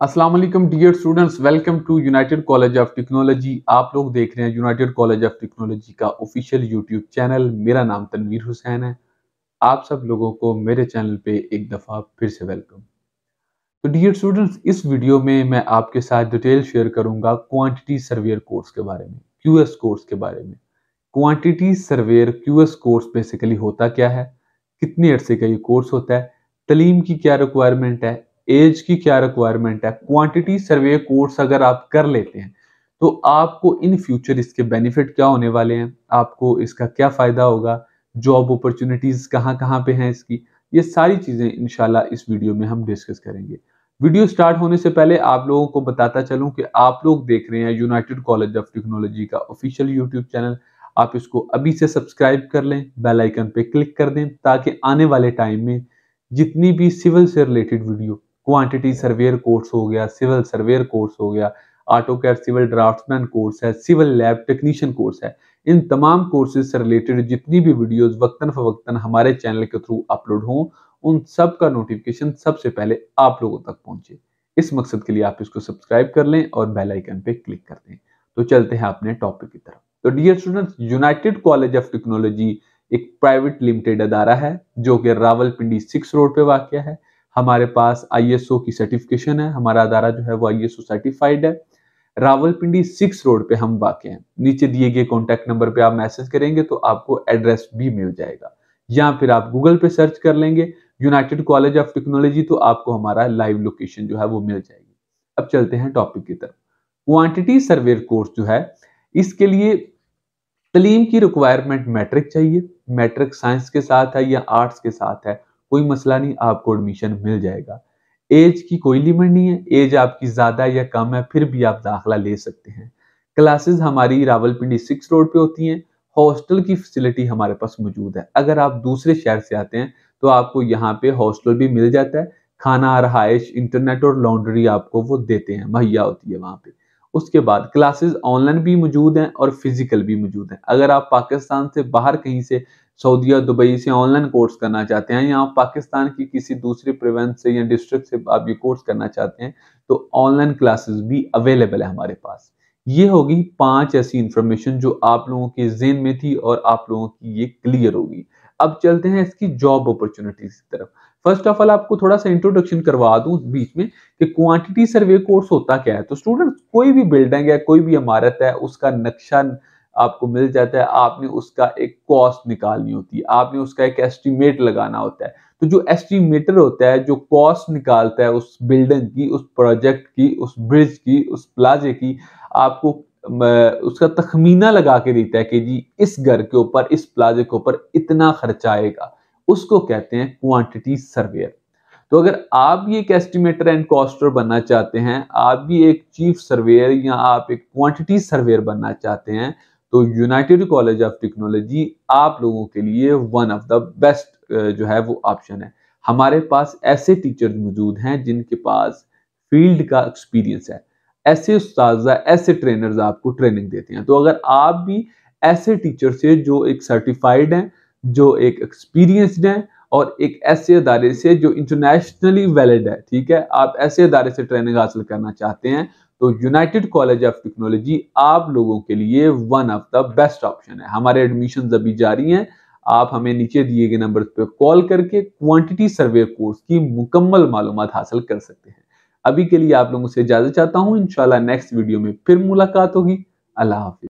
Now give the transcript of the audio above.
अस्सलाम वालेकुम dear students welcome to United College of Technology आप लोग देख रहे हैं यूनाइटेड कॉलेज ऑफ़ टेक्नोलॉजी का ऑफिशियल यूट्यूब चैनल मेरा नाम तनवीर हुसैन है। आप सब लोगों को मेरे चैनल पे एक दफ़ा फिर से वेलकम तो डियर स्टूडेंट्स इस वीडियो में मैं आपके साथ डिटेल शेयर करूँगा क्वांटिटी सर्वेयर कोर्स के बारे में क्यूएस कोर्स के बारे में। Quantity surveyor QS course basically होता क्या है? कितने अर्से का ये कोर्स होता है? तलीम की क्या रिक्वायरमेंट है? एज की क्या रिक्वायरमेंट है? क्वांटिटी सर्वे कोर्स अगर आप कर लेते हैं तो आपको इन फ्यूचर इसके बेनिफिट क्या होने वाले हैं? आपको इसका क्या फ़ायदा होगा? जॉब अपॉर्चुनिटीज़ कहाँ कहाँ पे हैं इसकी? ये सारी चीज़ें इनशाला इस वीडियो में हम डिस्कस करेंगे। वीडियो स्टार्ट होने से पहले आप लोगों को बताता चलूँ कि आप लोग देख रहे हैं यूनाइटेड कॉलेज ऑफ़ टेक्नोलॉजी का ऑफिशियल यूट्यूब चैनल आप इसको अभी से सब्सक्राइब कर लें बेल आइकन पे क्लिक कर दें, ताकि आने वाले टाइम में जितनी भी सिविल से related video quantity surveyor course हो गया सिविल सर्वेयर कोर्स हो गया AutoCAD civil draftsman course है सिविल लैब टेक्नीशियन कोर्स है। इन तमाम कोर्सेज से रिलेटेड जितनी भी वीडियोस वक्तन फवक्तन हमारे चैनल के थ्रू अपलोड हों, उन सब का नोटिफिकेशन सबसे पहले आप लोगों तक पहुँचे। इस मकसद के लिए आप इसको सब्सक्राइब कर लें और बेल आइकन पे क्लिक कर दें। तो चलते हैं अपने टॉपिक की तरफ़। तो dear students United College of Technology एक प्राइवेट लिमिटेड अदारा है, जो कि रावलपिंडी सिक्स रोड पे वाक़ है। हमारे पास आईएसओ की सर्टिफिकेशन है, हमारा अदारा जो है वो आईएसओ सर्टिफाइड है। रावलपिंडी सिक्स रोड पे हम वाक़ हैं। नीचे दिए गए कॉन्टैक्ट नंबर पे आप मैसेज करेंगे तो आपको एड्रेस भी मिल जाएगा। या फिर आप गूगल पे सर्च कर लेंगे यूनाइटेड कॉलेज ऑफ़ टेक्नोलॉजी तो आपको हमारा लाइव लोकेशन जो है वो मिल जाएगी। अब चलते हैं टॉपिक की तरफ़। क्वांटिटी सर्वेयर कोर्स जो है, इसके लिए तलीम की रिक्वायरमेंट मैट्रिक चाहिए। मैट्रिक साइंस के साथ है या आर्ट्स के साथ है? कोई मसला नहीं, आपको एडमिशन मिल जाएगा। एज की कोई लिमिट नहीं है एज आपकी ज़्यादा या कम है, फिर भी आप दाखला ले सकते हैं। क्लासेस हमारी रावलपिंडी सिक्स रोड पे होती हैं हॉस्टल की फैसिलिटी हमारे पास मौजूद है। अगर आप दूसरे शहर से आते हैं तो आपको यहाँ पे हॉस्टल भी मिल जाता है। खाना, रहाइश इंटरनेट और लॉन्ड्री आपको वो देते हैं, मुहैया होती है वहाँ पे। उसके बाद क्लासेस ऑनलाइन भी मौजूद हैं और फ़िज़िकल भी मौजूद हैं। अगर आप पाकिस्तान से बाहर कहीं से सऊदी या दुबई से ऑनलाइन कोर्स करना चाहते हैं या आप पाकिस्तान की किसी दूसरे प्रोवेंस से या डिस्ट्रिक्ट से आप ये कोर्स करना चाहते हैं तो ऑनलाइन क्लासेस भी अवेलेबल है हमारे पास। ये होगी पाँच ऐसी इंफॉर्मेशन जो आप लोगों के जेन में थी और आप लोगों की ये क्लियर होगी। अब चलते हैं इसकी जॉब अपॉर्चुनिटीज़ की तरफ़। फ़र्स्ट ऑफ़ ऑल आपको थोड़ा सा इंट्रोडक्शन करवा दूँ बीच में कि क्वांटिटी सर्वे कोर्स होता क्या है। तो स्टूडेंट कोई भी बिल्डिंग है, कोई भी इमारत है, उसका नक्शा आपको मिल जाता है। आपने उसका एक कॉस्ट निकालनी होती है। आपने उसका एक एस्टिमेट लगाना होता है। तो जो एस्टिमेटर होता है, जो कॉस्ट निकालता है उस बिल्डिंग की, उस प्रोजेक्ट की, उस ब्रिज की, उस प्लाजे की, आपको उसका तखमीना लगा के देता है कि जी, इस घर के ऊपर, इस प्लाजे के ऊपर इतना खर्चा आएगा। उसको कहते हैं क्वांटिटी सर्वेयर तो अगर आप भी एक एस्टिमेटर एंड कॉस्टर बनना चाहते हैं, आप भी एक चीफ सर्वेयर या आप एक क्वांटिटी सर्वेयर बनना चाहते हैं तो यूनाइटेड कॉलेज ऑफ़ टेक्नोलॉजी आप लोगों के लिए वन ऑफ़ द बेस्ट जो है वो ऑप्शन है। हमारे पास ऐसे टीचर्स मौजूद हैं जिनके पास फ़ील्ड का एक्सपीरियंस है। ऐसे उस्ताजा ऐसे ट्रेनर्स आपको ट्रेनिंग देते हैं। तो अगर आप भी ऐसे टीचर से जो एक सर्टिफाइड हैं, जो एक एक्सपीरियंसड हैं और एक ऐसे अदारे से जो इंटरनेशनली वैलिड है, ठीक है? आप ऐसे अदारे से ट्रेनिंग हासिल करना चाहते हैं तो यूनाइटेड कॉलेज ऑफ़ टेक्नोलॉजी आप लोगों के लिए one of the best option है। हमारे एडमिशन अभी जारी हैं। आप हमें नीचे दिए गए नंबर पर कॉल करके क्वांटिटी सर्वे कोर्स की मुकम्मल मालूम हासिल कर सकते हैं। अभी के लिए आप लोगों से इजाज़त चाहता हूँ। इंशाल्लाह नेक्स्ट वीडियो में फिर मुलाकात होगी। अल्लाह हाफिज।